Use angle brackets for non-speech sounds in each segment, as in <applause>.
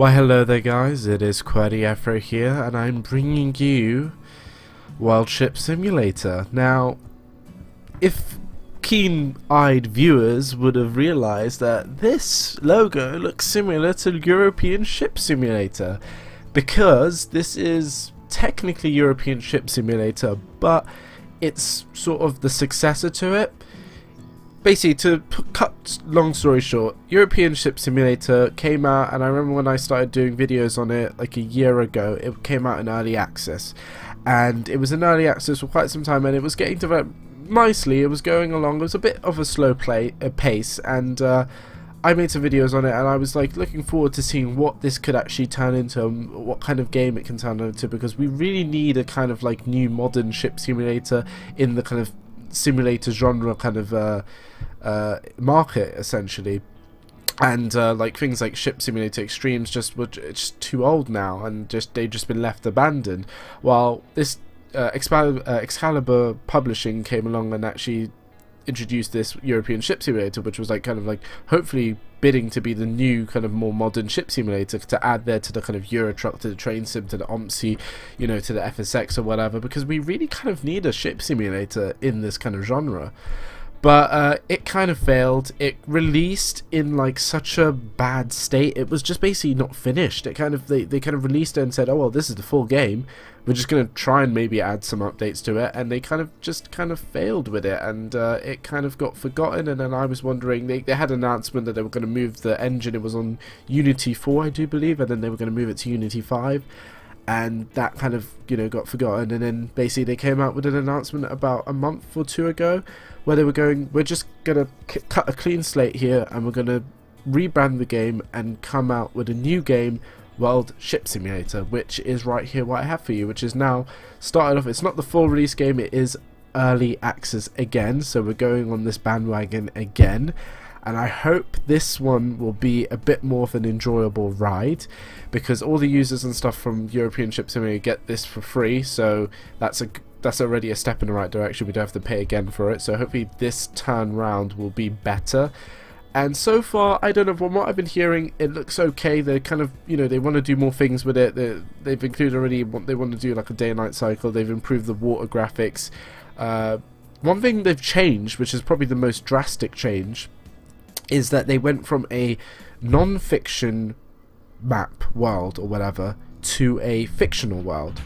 Why hello there guys, it is Qwerty Afro here and I'm bringing you World Ship Simulator. Now, if keen-eyed viewers would have realized that this logo looks similar to European Ship Simulator because this is technically European Ship Simulator but it's sort of the successor to it. Basically to cut long story short european ship simulator came out and i remember when i started doing videos on it like a year ago it came out in early access. And it was in early access for quite some time and it was getting developed nicely. It was going along. It was a bit of a slow play a pace and uh, I made some videos on it and I was like looking forward to seeing what this could actually turn into what kind of game it can turn into because we really need a kind of like new modern ship simulator in the kind of simulator genre kind of uh, uh, market essentially. And uh, like things like ship simulator extremes just were just too old now and just they've just been left abandoned. While this uh, Excalibur, uh, Excalibur publishing came along and actually introduced this European ship simulator, which was like kind of like hopefully bidding to be the new kind of more modern ship simulator to add there to the kind of Euro Truck, to the Train Sim, to the OMSI, you know, to the FSX or whatever, because we really kind of need a ship simulator in this kind of genre. But uh, it kind of failed. It released in like such a bad state. It was just basically not finished. It kind of they, they kind of released it and said, "Oh well, this is the full game. We're just gonna try and maybe add some updates to it." And they kind of just kind of failed with it, and uh, it kind of got forgotten. And then I was wondering, they they had an announcement that they were going to move the engine. It was on Unity 4, I do believe, and then they were going to move it to Unity 5 and that kind of you know got forgotten and then basically they came out with an announcement about a month or two ago where they were going we're just gonna cut a clean slate here and we're gonna rebrand the game and come out with a new game World Ship Simulator which is right here what I have for you which is now started off. It's not the full release game it is early access again so we're going on this bandwagon again. And I hope this one will be a bit more of an enjoyable ride because all the users and stuff from European Ship Simulator get this for free so that's a that's already a step in the right direction. We don't have to pay again for it so hopefully this turn round will be better and so far I don't know from what I've been hearing it looks okay. They're kind of you know they want to do more things with it. They, they've included already what they want to do like a day and night cycle. They've improved the water graphics. Uh, one thing they've changed which is probably the most drastic change is that they went from a non-fiction map world or whatever to a fictional world,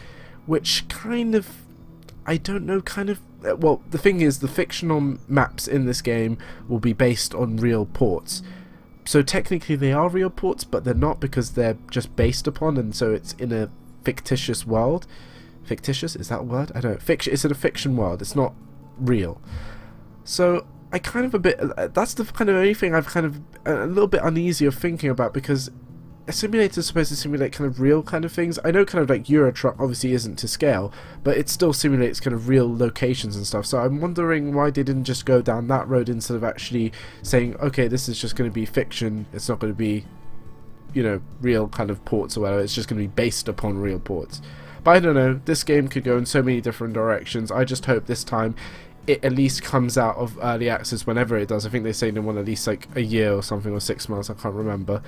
which kind of I don't know, kind of. Uh, Well, the thing is, the fictional maps in this game will be based on real ports. So technically, they are real ports, but they're not because they're just based upon, and so it's in a fictitious world. Fictitious is that a word? I don't know. Fiction. It's in a fiction world. It's not real. So I kind of a bit. uh, That's the kind of only thing I've kind of a little bit uneasy of thinking about because a simulator is supposed to simulate kind of real kind of things. I know kind of like Euro Truck obviously isn't to scale, but it still simulates kind of real locations and stuff. So I'm wondering why they didn't just go down that road instead of actually saying, okay, this is just going to be fiction. It's not going to be, you know, real kind of ports or whatever. It's just going to be based upon real ports. But I don't know. This game could go in so many different directions. I just hope this time it at least comes out of early access whenever it does. I think they say they want at least like a year or something or six months. I can't remember.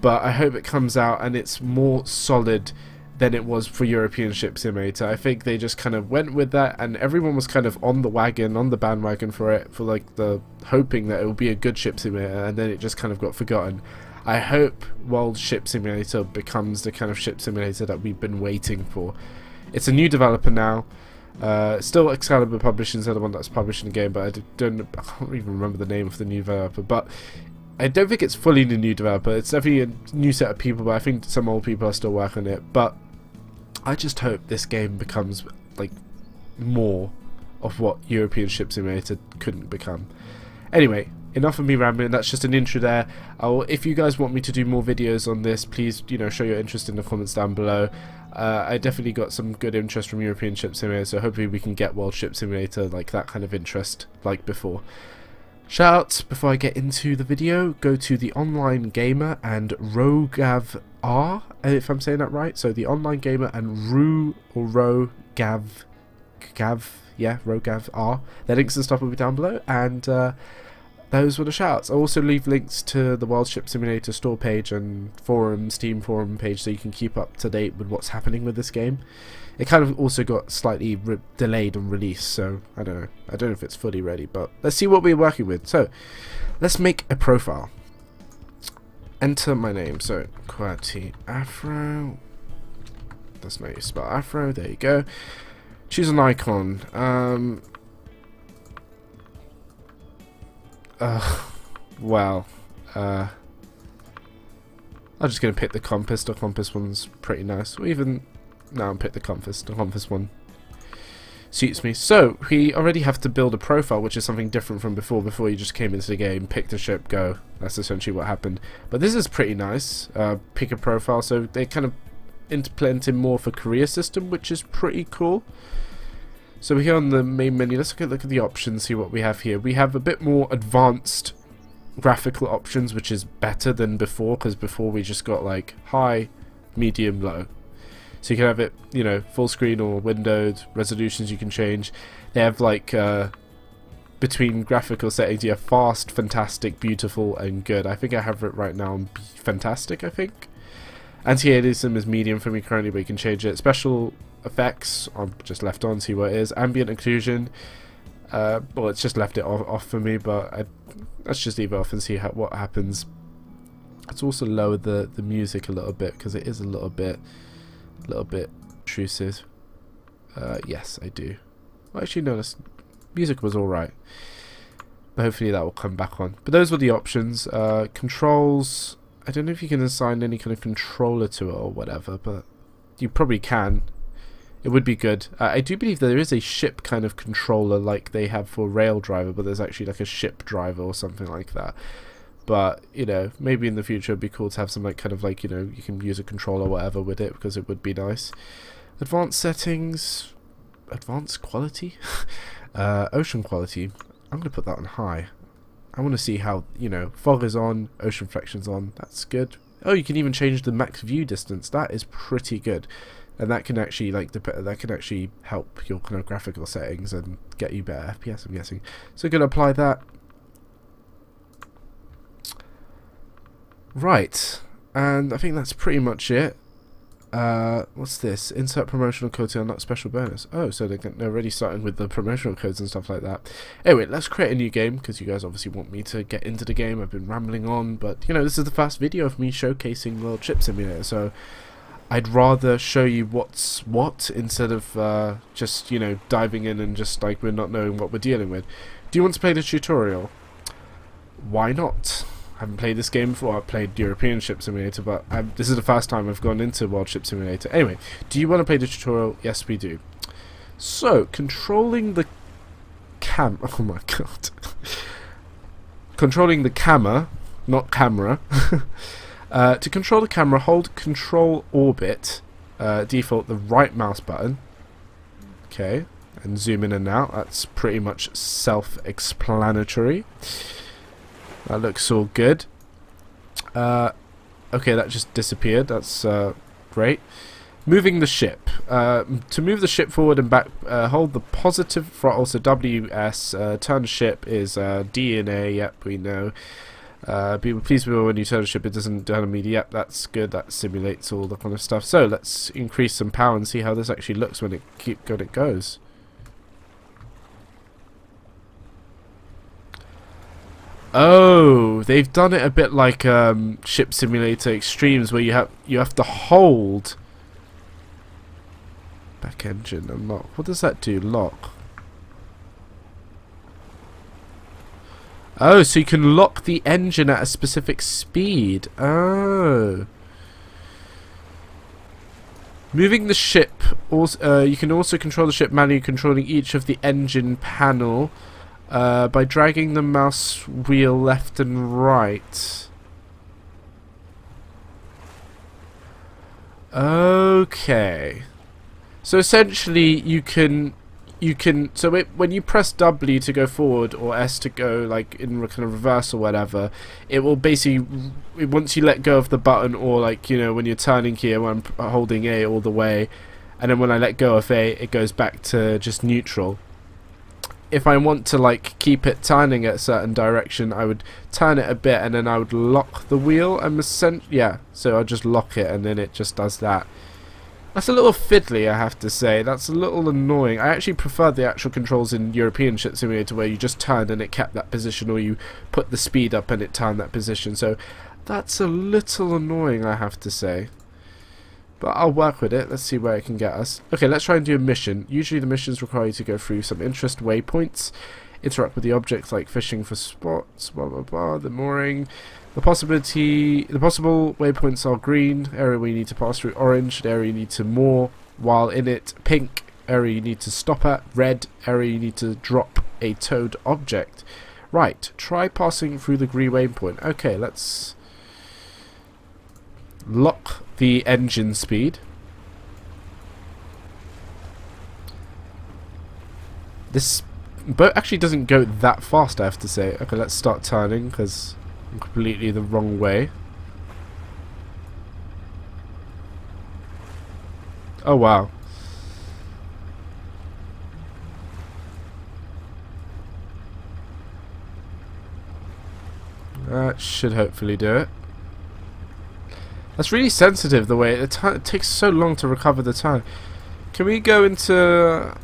But I hope it comes out and it's more solid than it was for European Ship Simulator. I think they just kind of went with that, and everyone was kind of on the wagon, on the bandwagon for it, for like the hoping that it would be a good ship simulator, and then it just kind of got forgotten. I hope World Ship Simulator becomes the kind of ship simulator that we've been waiting for. It's a new developer now. Uh, still Excalibur Publishing is the one that's publishing the game, but I don't, I can't even remember the name of the new developer. But I don't think it's fully the new developer. It's definitely a new set of people, but I think some old people are still working on it. But I just hope this game becomes like more of what European Ship Simulator couldn't become. Anyway, enough of me rambling. That's just an intro there. I'll, if you guys want me to do more videos on this, please you know show your interest in the comments down below. Uh, I definitely got some good interest from European Ship Simulator, so hopefully we can get World Ship Simulator like that kind of interest like before. Shout before I get into the video, go to the online gamer and Rooghav R, if I'm saying that right. So the online gamer and Ru or Rooghav Rooghav, yeah, Rooghav R. Their links and stuff will be down below, and uh, those were the shouts. I'll also leave links to the World Ship Simulator store page and forum, Steam forum page, so you can keep up to date with what's happening with this game. It kind of also got slightly delayed on release, so I don't know. I don't know if it's fully ready, but let's see what we're working with. So, let's make a profile. Enter my name. So, Qwerty Afro. That's not you spell Afro. There you go. Choose an icon. Um. Uh, well, uh, I'm just gonna pick the compass. The compass one's pretty nice. Or even no, I'll pick the compass. The compass one suits me. So we already have to build a profile, which is something different from before. Before you just came into the game, picked a ship, go. That's essentially what happened. But this is pretty nice. Uh, pick a profile, so they kind of implemented more for career system, which is pretty cool. So here on the main menu. Let's look at, look at the options, see what we have here. We have a bit more advanced graphical options, which is better than before, because before we just got like high, medium, low. So you can have it, you know, full screen or windowed, resolutions you can change. They have like, uh, between graphical settings, you have fast, fantastic, beautiful, and good. I think I have it right now on fantastic, I think. Anti-aliasing is medium for me currently, but you can change it. Special effects, I've just left on, see what it is. Ambient occlusion, uh, well, it's just left it off, off for me, but I, let's just leave it off and see how, what happens. Let's also lower the, the music a little bit, because it is a little bit, a little bit intrusive. Uh, yes, I do. Well, actually, no, this music was alright. But hopefully that will come back on. But those were the options. Uh, controls, I don't know if you can assign any kind of controller to it or whatever, but you probably can. It would be good. Uh, I do believe there is a ship kind of controller like they have for Rail Driver, but there's actually like a ship driver or something like that. But, you know, maybe in the future it'd be cool to have some like kind of like, you know, you can use a controller or whatever with it because it would be nice. Advanced settings, advanced quality, <laughs> uh, ocean quality. I'm going to put that on high. I want to see how, you know, fog is on, ocean reflection's on. That's good. Oh, you can even change the max view distance. That is pretty good. And that can actually like that can actually help your kind of graphical settings and get you better FPS. I'm guessing. So going to apply that. Right, and I think that's pretty much it. Uh, what's this? Insert promotional code to unlock special bonus. Oh, so they're, already starting with the promotional codes and stuff like that. Anyway, let's create a new game because you guys obviously want me to get into the game. I've been rambling on, but you know this is the first video of me showcasing World Ship Simulator, so I'd rather show you what's what instead of uh, just you know diving in and just like we're not knowing what we're dealing with. Do you want to play the tutorial? Why not? I haven't played this game before. I've played European Ship Simulator, but i this is the first time I've gone into World Ship Simulator. Anyway, do you want to play the tutorial? Yes, we do. So, controlling the cam... <laughs> Oh my god. controlling the camera, not camera. <laughs> uh, to control the camera, hold Control Orbit, uh, default the right mouse button. Okay, and zoom in and out. That's pretty much self-explanatory. That looks all good. Uh, okay, that just disappeared. That's uh, great. Moving the ship. Uh, to move the ship forward and back, hold the positive throttle, so WS. Turn ship is D and A, yep, we know. Uh, be pleased with when you turn the ship it doesn't turn immediately. Yep, that's good. That simulates all the kind of stuff. So let's increase some power and see how this actually looks when it keep when it goes. Oh, they've done it a bit like um, Ship Simulator Extremes, where you have you have to hold back engine and. What does that do? Lock. Oh, so you can lock the engine at a specific speed. Oh. Moving the ship, also, uh, you can also control the ship manually, controlling each of the engine panel. Uh, by dragging the mouse wheel left and right. Okay. So essentially, you can, you can. So it, when you press W to go forward or S to go like in kind of reverse or whatever, it will basically once you let go of the button or like you know when you're turning here when I'm holding A all the way, and then when I let go of A, it goes back to just neutral. If I want to like keep it turning at a certain direction, I would turn it a bit and then I would lock the wheel. I'm sent yeah, so I'll just lock it and then it just does that. That's a little fiddly, I have to say. That's a little annoying. I actually prefer the actual controls in European Ship Simulator where you just turn and it kept that position, or you put the speed up and it turned that position. So that's a little annoying, I have to say. But I'll work with it. Let's see where it can get us. Okay, let's try and do a mission. Usually the missions require you to go through some interest waypoints, interact with the objects like fishing for spots, blah blah blah, the mooring. The possibility, the possible waypoints are green, area where you need to pass through orange, area you need to moor while in it, pink, area you need to stop at, red, area you need to drop a towed object. Right, try passing through the green waypoint. Okay, let's lock the engine speed. This boat actually doesn't go that fast, I have to say. Okay, let's start turning, because completely the wrong way. Oh wow. That should hopefully do it. That's really sensitive the way it, it takes so long to recover the time. Can we go into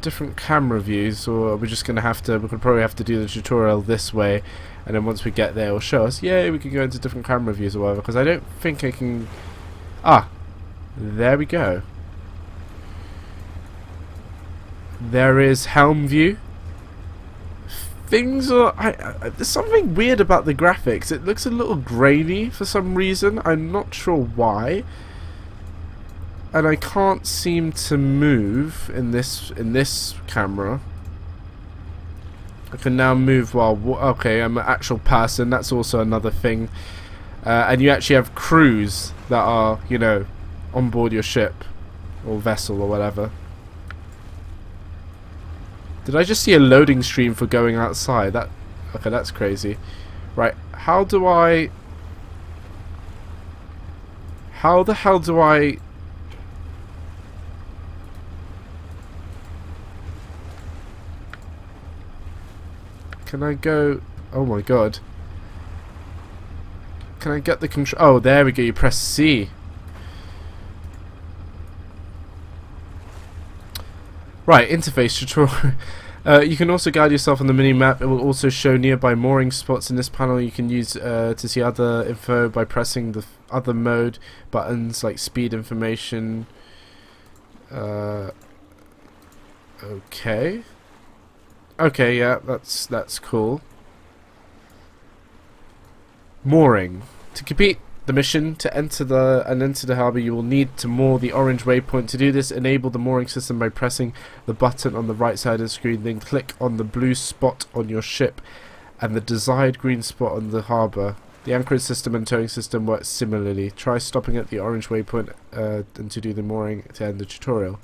different camera views or we're just going to have to, we could probably have to do the tutorial this way and then once we get there it'll show us, yeah, we can go into different camera views or whatever, because I don't think I can... Ah, there we go. There is helm view. Things are... I, I, there's something weird about the graphics. It looks a little grainy for some reason. I'm not sure why. And I can't seem to move in this in this camera. I can now move while... Okay, I'm an actual person. That's also another thing. Uh, and you actually have crews that are, you know, on board your ship. Or vessel or whatever. Did I just see a loading stream for going outside? That Okay, that's crazy. Right, how do I... How the hell do I Can I go... Oh my god. Can I get the control... Oh, there we go. You press C. Right, interface tutorial. <laughs> Uh, you can also guide yourself on the mini-map. It will also show nearby mooring spots in this panel. You can use uh, to see other info by pressing the other mode buttons like speed information. Uh, okay. Okay, yeah, that's that's cool. Mooring. To complete the mission to enter the and enter the harbour, you will need to moor the orange waypoint. To do this, enable the mooring system by pressing the button on the right side of the screen. Then click on the blue spot on your ship and the desired green spot on the harbour. The anchorage system and towing system work similarly. Try stopping at the orange waypoint uh, and to do the mooring to end the tutorial.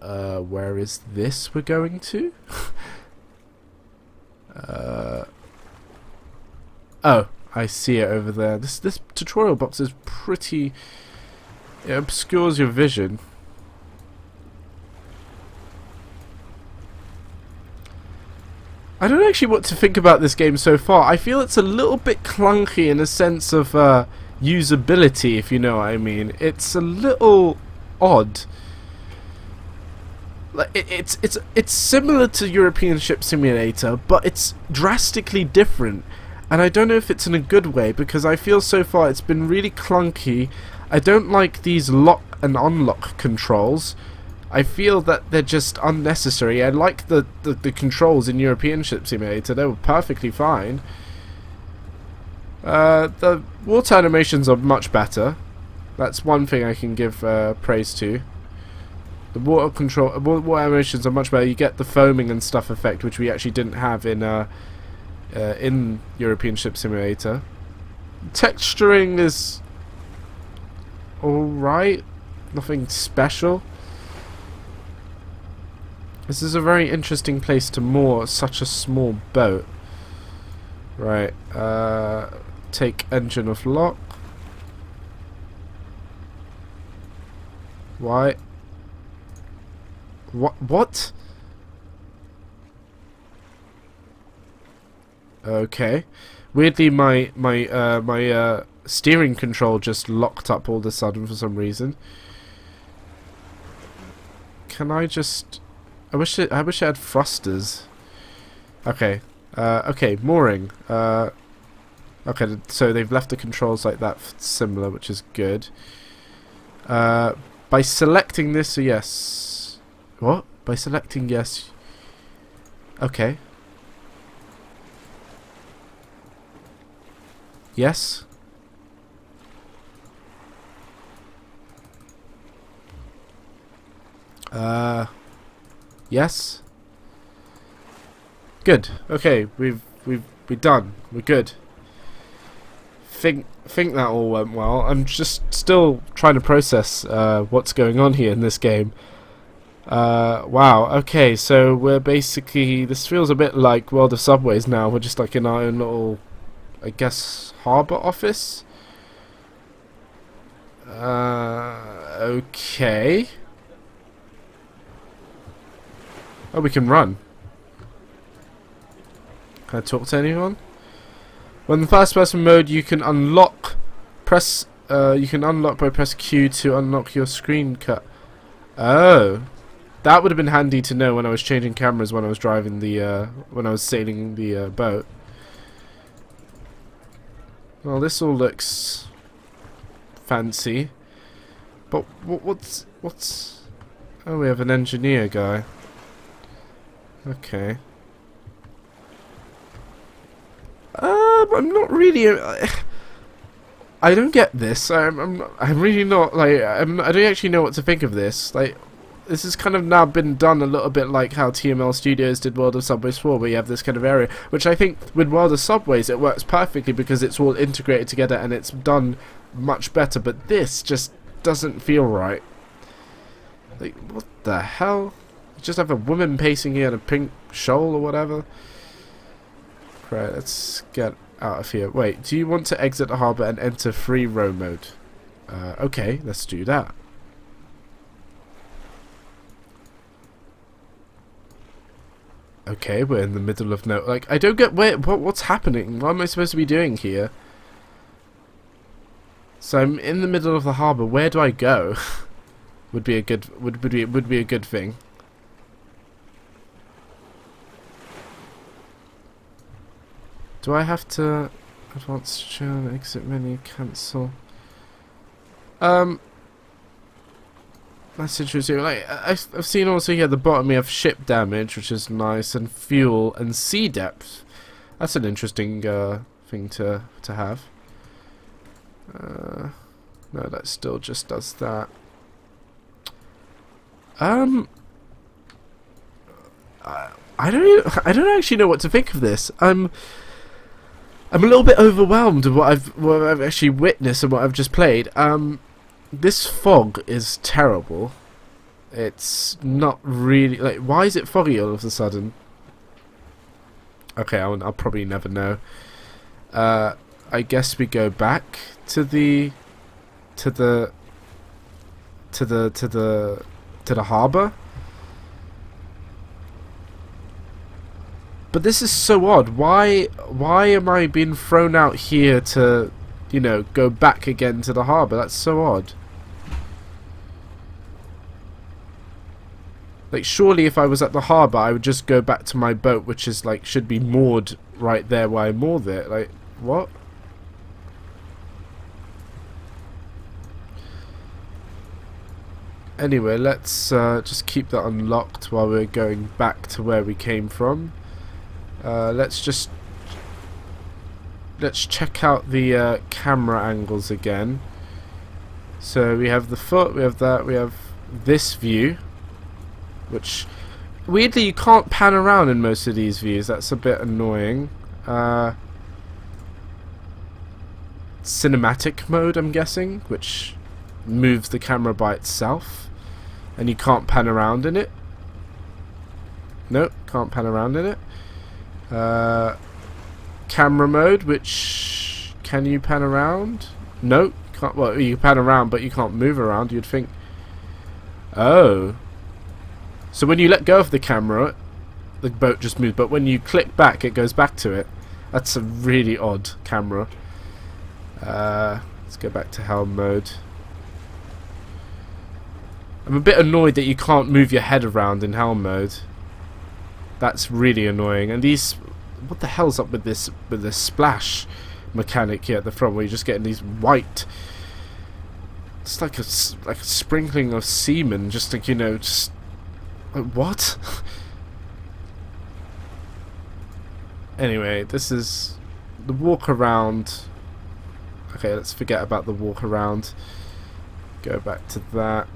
Uh, where is this we're going to? uh, oh, I see it over there. This this tutorial box is pretty. It obscures your vision. I don't actually what to think about this game so far. I feel it's a little bit clunky in a sense of uh, usability, if you know what I mean. It's a little odd like it, it's it's it's similar to European Ship Simulator, but it's drastically different. And I don't know if it's in a good way because I feel so far it's been really clunky. I don't like these lock and unlock controls. I feel that they're just unnecessary. I like the, the, the controls in European Ship Simulator. They were perfectly fine. Uh, the water animations are much better. That's one thing I can give uh, praise to. The water control, water animations are much better. You get the foaming and stuff effect, which we actually didn't have in uh, uh, in European Ship Simulator. Texturing is alright, nothing special. This is a very interesting place to moor such a small boat. Right, uh, take engine off lock. Why? What? What? Okay. Weirdly, my my uh, my uh, steering control just locked up all of a sudden for some reason. Can I just? I wish it. I wish I had thrusters. Okay. Uh, okay. Mooring. Uh, okay. So they've left the controls like that similar, which is good. Uh, by selecting this, yes. What? By selecting yes. Okay. Yes. Uh, yes. Good. Okay, we've we've we're done. We're good. Think think that all went well. I'm just still trying to process uh, what's going on here in this game. Uh, wow. Okay, so we're basically this feels a bit like World of Subways now. We're just like in our own little, I guess, harbor office. Uh, okay. Oh, we can run. Can I talk to anyone? When the first person mode, you can unlock. Press. Uh, you can unlock by press Q to unlock your screen cut. Oh, that would have been handy to know when I was changing cameras when I was driving the. Uh, when I was sailing the uh, boat. Well, this all looks fancy, but what, what's what's? Oh, we have an engineer guy. Okay. Um, I'm not really. uh, I don't get this. I'm. I'm. I'm really not like. I'm. I don't actually know what to think of this. Like, this has kind of now been done a little bit like how TML Studios did World of Subways 4, where you have this kind of area, which I think with World of Subways it works perfectly because it's all integrated together and it's done much better. But this just doesn't feel right. Like, what the hell? You just have a woman pacing here in a pink shawl or whatever. Right, let's get out of here. Wait, do you want to exit the harbour and enter free row mode? Uh, okay, let's do that. Okay, we're in the middle of no. Like, I don't get where. What, what's happening? What am I supposed to be doing here? So I'm in the middle of the harbour. Where do I go? <laughs> would be a good. Would would be would be a good thing. Do I have to advance churn, exit menu, cancel? Um, that's interesting. Like I've seen also here at the bottom we have ship damage, which is nice, and fuel and sea depth. That's an interesting uh, thing to to have. Uh, no, that still just does that. Um, I, I don't I don't actually know what to think of this. I'm I'm a little bit overwhelmed with what I've what I've actually witnessed and what I've just played. Um, this fog is terrible. It's not really like why is it foggy all of a sudden? Okay, I'll, I'll probably never know. Uh, I guess we go back to the to the to the to the to the harbor. But this is so odd. Why why am I being thrown out here to, you know, go back again to the harbour? That's so odd. Like surely if I was at the harbour I would just go back to my boat which is like should be moored right there where I moored it. Like what? Anyway, let's uh, just keep that unlocked while we're going back to where we came from. Uh, let's just let's check out the uh, camera angles again. So we have the foot, we have that, we have this view, which weirdly you can't pan around in most of these views. That's a bit annoying. Uh, cinematic mode, I'm guessing, which moves the camera by itself, and you can't pan around in it. Nope, can't pan around in it. Uh, camera mode, which can you pan around? No, can't. Well, you pan around, but you can't move around. You'd think. Oh. So when you let go of the camera, the boat just moves, but when you click back, it goes back to it. That's a really odd camera. Uh, let's go back to helm mode. I'm a bit annoyed that you can't move your head around in helm mode. That's really annoying. And these, what the hell's up with this with this splash mechanic here at the front, where you're just getting these white. It's like a like a sprinkling of semen, just like you know, just like, what? <laughs> anyway, this is the walk around. Okay, let's forget about the walk around. Go back to that.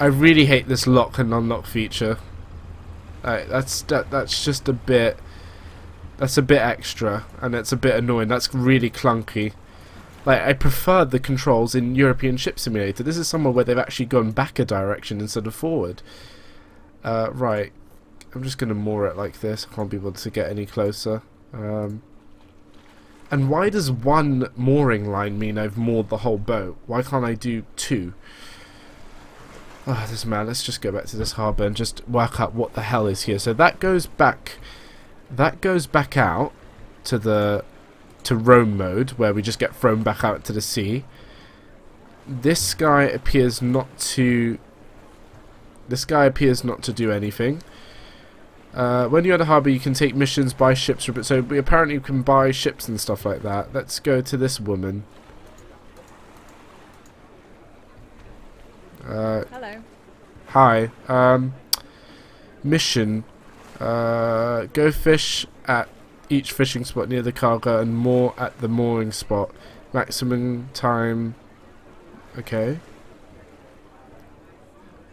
I really hate this lock and unlock feature. That's that, that's just a bit that's a bit extra and it's a bit annoying. That's really clunky. Like I prefer the controls in European Ship Simulator. This is somewhere where they've actually gone back a direction instead of forward. Uh, right, I'm just gonna moor it like this. I can't be able to get any closer. Um, and why does one mooring line mean I've moored the whole boat? Why can't I do two? Oh, this man. Let's just go back to this harbour and just work out what the hell is here. So that goes back. That goes back out to the to roam mode, where we just get thrown back out to the sea. This guy appears not to. This guy appears not to do anything. Uh, when you're at a harbour, you can take missions, buy ships, so we apparently can buy ships and stuff like that. Let's go to this woman. Uh. Hi. Um, mission. Uh, go fish at each fishing spot near the cargo and moor at the mooring spot. Maximum time. Okay.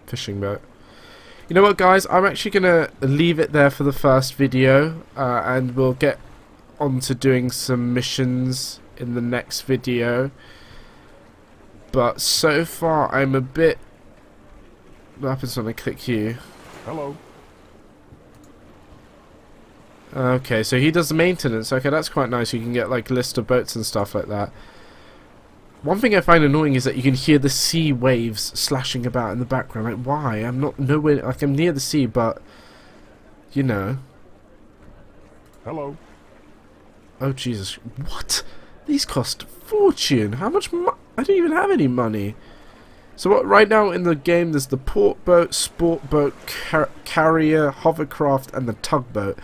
Fishing boat. You know what, guys? I'm actually gonna leave it there for the first video, uh, and we'll get on to doing some missions in the next video. But so far, I'm a bit what happens when I click you? Hello. Okay, so he does the maintenance. Okay, that's quite nice. You can get like list of boats and stuff like that. One thing I find annoying is that you can hear the sea waves slashing about in the background. Like, why? I'm not nowhere. Like, I'm near the sea, but you know. Hello. Oh Jesus! What? These cost fortune. How much? I don't even have any money. So what? Right now in the game, there's the port boat, sport boat, car- carrier, hovercraft, and the tugboat.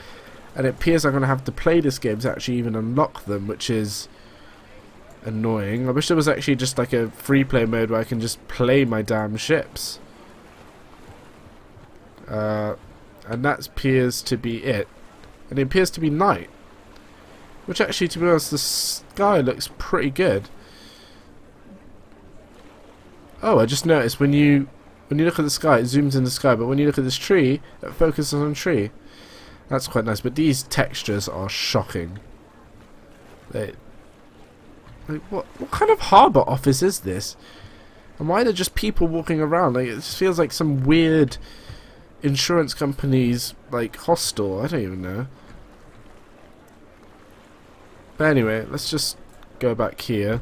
And it appears I'm going to have to play this game to actually even unlock them, which is annoying. I wish there was actually just like a free play mode where I can just play my damn ships. Uh, and that appears to be it. And it appears to be night. Which actually, to be honest, the sky looks pretty good. Oh, I just noticed when you when you look at the sky, it zooms in the sky, but when you look at this tree, it focuses on tree. That's quite nice, but these textures are shocking. They, like, what what kind of harbour office is this? And why are there just people walking around? Like, it just feels like some weird insurance company's like hostel. I don't even know. But anyway, let's just go back here.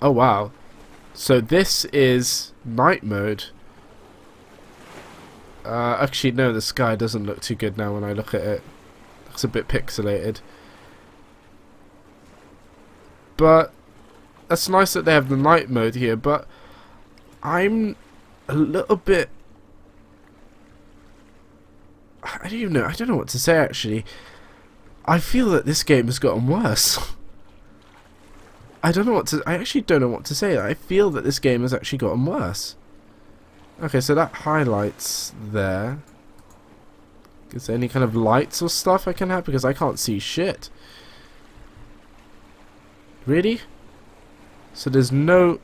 Oh wow. So this is night mode. Uh, actually, no, the sky doesn't look too good now when I look at it. Looks a bit pixelated. But that's nice that they have the night mode here, but I'm a little bit I don't even know. I don't know what to say actually. I feel that this game has gotten worse. <laughs> I don't know what to. I actually don't know what to say. I feel that this game has actually gotten worse. Okay, so that highlights there. Is there any kind of lights or stuff I can have? Because I can't see shit. Really? So there's no...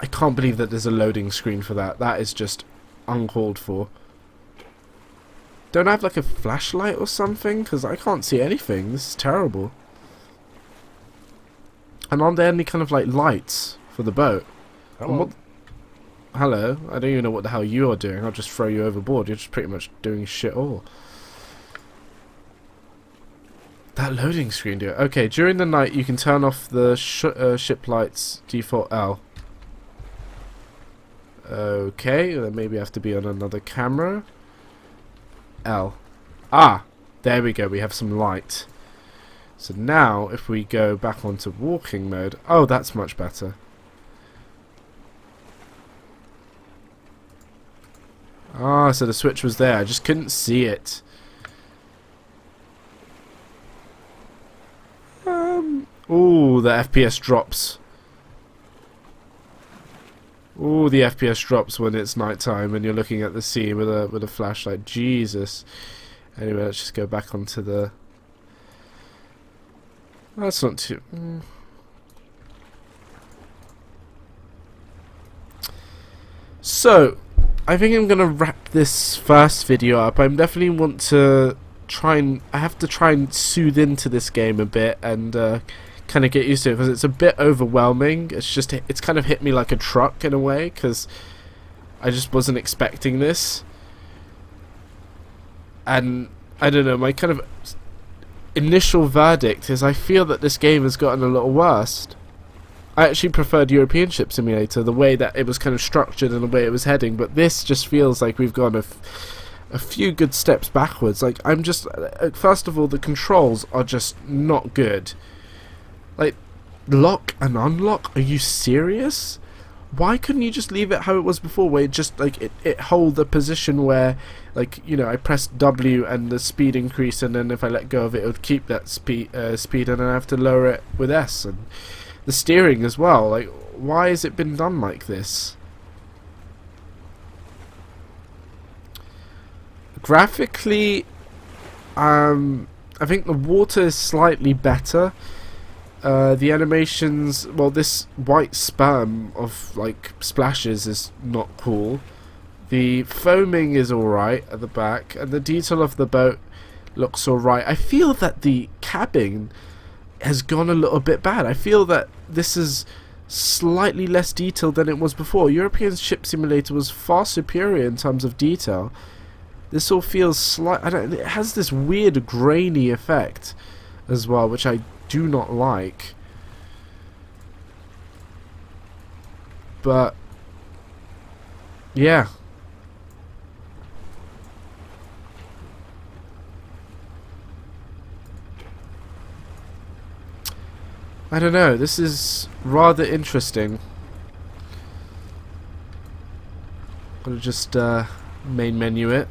I can't believe that there's a loading screen for that. That is just uncalled for. Don't I have like a flashlight or something? Because I can't see anything. This is terrible. And aren't there any kind of like lights for the boat? Hello. what, hello. I don't even know what the hell you are doing. I'll just throw you overboard. You're just pretty much doing shit all. That loading screen, dude. Okay, during the night you can turn off the sh uh, ship lights default L. Okay, then maybe I have to be on another camera. L. Ah, there we go. We have some light. So now, if we go back onto walking mode, oh, that's much better. Ah, so the switch was there. I just couldn't see it. Um. Ooh, the FPS drops. Ooh, the FPS drops when it's nighttime and you're looking at the sea with a with a flashlight. Jesus. Anyway, let's just go back onto the. That's not too. Mm. So, I think I'm gonna wrap this first video up. I definitely want to try and I have to try and soothe into this game a bit and uh, kind of get used to it because it's a bit overwhelming. It's just it's kind of hit me like a truck in a way because I just wasn't expecting this, and I don't know. My kind of initial verdict is I feel that this game has gotten a little worse. I actually preferred European Ship Simulator, the way that it was kind of structured and the way it was heading, but this just feels like we've gone a, a few good steps backwards. Like, I'm just. Uh, first of all, the controls are just not good. Like, lock and unlock? Are you serious? Why couldn't you just leave it how it was before, where it just, like, it, it hold the position where, like, you know, I press W and the speed increase, and then if I let go of it, it would keep that speed, uh, speed and then I have to lower it with S. And the steering as well. Like, why has it been done like this? Graphically, um, I think the water is slightly better. Uh, the animations, well, this white spam of like splashes is not cool. The foaming is alright at the back, and the detail of the boat looks alright. I feel that the cabin has gone a little bit bad. I feel that this is slightly less detailed than it was before. European Ship Simulator was far superior in terms of detail. This all feels slight. It has this weird grainy effect as well, which I do not like. But yeah, I don't know, this is rather interesting. Gonna just uh, main menu it.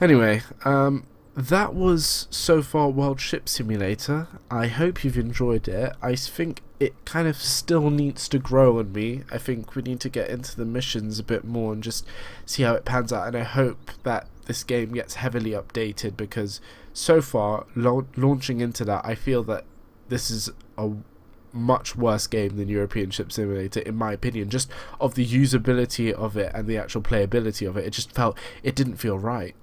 Anyway, um, that was so far World Ship Simulator. I hope you've enjoyed it. I think it kind of still needs to grow on me. I think we need to get into the missions a bit more and just see how it pans out. And I hope that this game gets heavily updated because so far, la launching into that, I feel that this is a much worse game than European Ship Simulator, in my opinion. Just of the usability of it and the actual playability of it, it just felt it didn't feel right.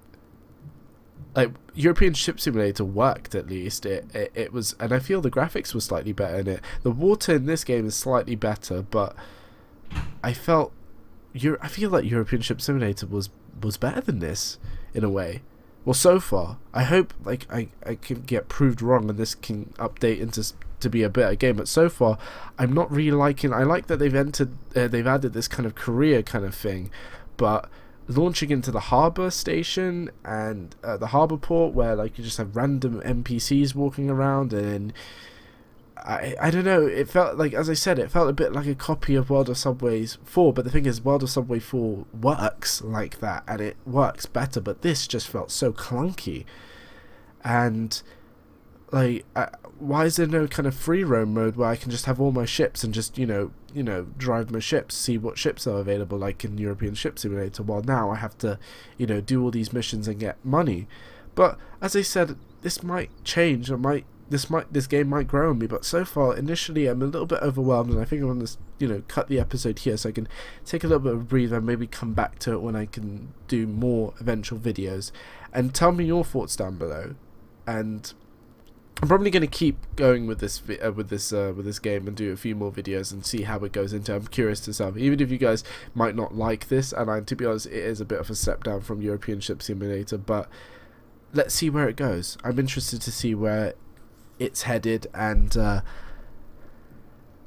Like European Ship Simulator worked at least. It, it it was, and I feel the graphics were slightly better in it. The water in this game is slightly better, but I felt, I feel like European Ship Simulator was was better than this in a way. Well, so far, I hope like I, I can get proved wrong and this can update into to be a better game. But so far, I'm not really liking. I like that they've entered, uh, they've added this kind of career kind of thing, but launching into the harbor station and uh, the harbor port where like you just have random NPCs walking around and I I don't know. It felt like, as I said, it felt a bit like a copy of World of Subways 4. But the thing is, World of Subway 4 works like that, and it works better. But this just felt so clunky, and like, uh, why is there no kind of free roam mode where I can just have all my ships and just you know, you know, drive my ships, see what ships are available, like in European Ship Simulator? While now I have to, you know, do all these missions and get money. But as I said, this might change. or might this might this game might grow on me, but so far initially I'm a little bit overwhelmed, and I think I'm gonna you know cut the episode here so I can take a little bit of a breather and maybe come back to it when I can do more eventual videos. And tell me your thoughts down below, and I'm probably going to keep going with this uh, with this uh, with this game and do a few more videos and see how it goes into. I'm curious to some, even if you guys might not like this, and I, to be honest, it is a bit of a step down from European Ship Simulator, but let's see where it goes. I'm interested to see where it's headed, and uh,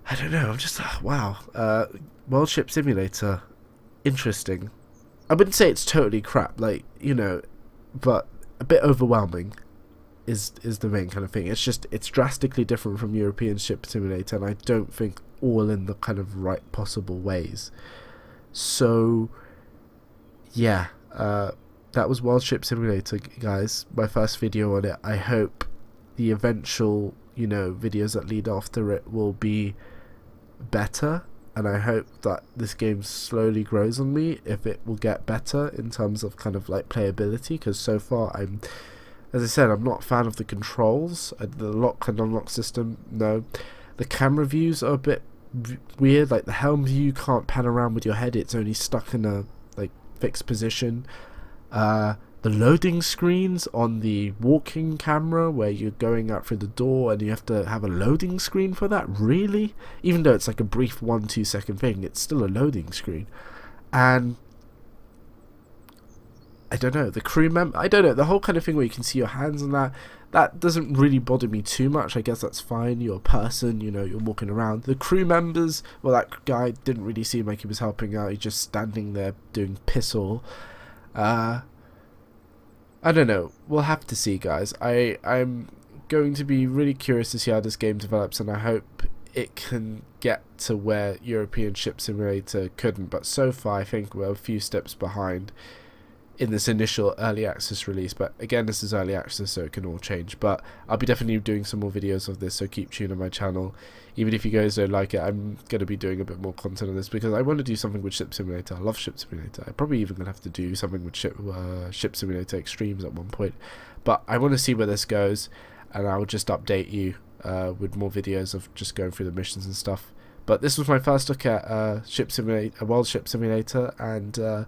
I don't know. I'm just uh, wow. Uh, World Ship Simulator, interesting. I wouldn't say it's totally crap, like you know, but a bit overwhelming is is the main kind of thing. It's just it's drastically different from European Ship Simulator, and I don't think all in the kind of right possible ways. So, yeah, uh, that was World Ship Simulator, guys. My first video on it. I hope the eventual, you know, videos that lead after it will be better. And I hope that this game slowly grows on me if it will get better in terms of kind of like playability. Because so far, I'm as I said, I'm not a fan of the controls, uh, the lock and unlock system. No, the camera views are a bit weird. Like the helm view, can't pan around with your head; it's only stuck in a like fixed position. Uh, the loading screens on the walking camera, where you're going out through the door and you have to have a loading screen for that. Really, even though it's like a brief one two second thing, it's still a loading screen, and I don't know the crew member. I don't know the whole kind of thing where you can see your hands and that. That doesn't really bother me too much. I guess that's fine. You're a person, you know. You're walking around. The crew members, well, that guy didn't really seem like he was helping out. He's just standing there doing piss all. Uh, I don't know. We'll have to see, guys. I I'm going to be really curious to see how this game develops, and I hope it can get to where European Ship Simulator couldn't. But so far, I think we're a few steps behind in this initial early access release. But again, this is early access, so it can all change. But I'll be definitely doing some more videos of this, so keep tuned on my channel. Even if you guys don't like it, I'm going to be doing a bit more content on this because I want to do something with Ship Simulator. I love Ship Simulator. I'm probably even going to have to do something with Ship, uh, Ship Simulator Extremes at one point. But I want to see where this goes, and I'll just update you uh, with more videos of just going through the missions and stuff. But this was my first look at uh, Ship Simulator, World Ship Simulator, and uh,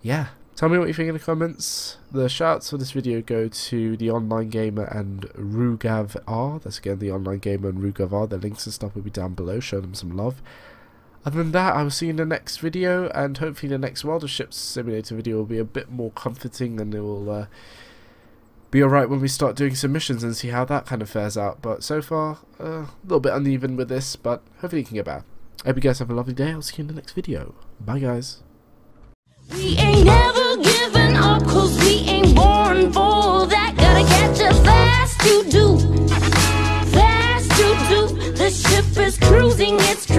yeah, Tell me what you think in the comments. The shouts for this video go to the online gamer and Rooghav R. That's again the online gamer and Rooghav R. The links and stuff will be down below. Show them some love. Other than that, I will see you in the next video, and hopefully the next World of Ships Simulator video will be a bit more comforting, and it will uh, be alright when we start doing submissions and see how that kind of fares out. But so far, uh, a little bit uneven with this, but hopefully it can get better. I hope you guys have a lovely day. I'll see you in the next video. Bye, guys. losing its